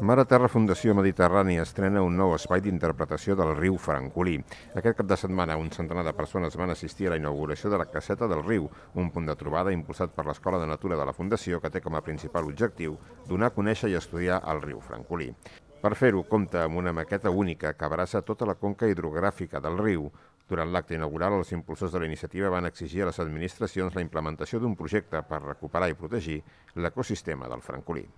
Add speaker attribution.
Speaker 1: Mare Terra Fundació Mediterrània estrena un nou espai d'interpretació del riu Francolí. Aquest cap de setmana un centenar de persones van assistir a la inauguració de la caseta del riu, un punt de trobada impulsat per l'Escola de Natura de la Fundació que té com a principal objectiu donar a conèixer i estudiar el riu Francolí. Per fer-ho, compta amb una maqueta única que abraça tota la conca hidrogràfica del riu, durant l'acte inaugural, els impulsors de la iniciativa van exigir a les administracions la implementació d'un projecte per recuperar i protegir l'ecosistema del francolí.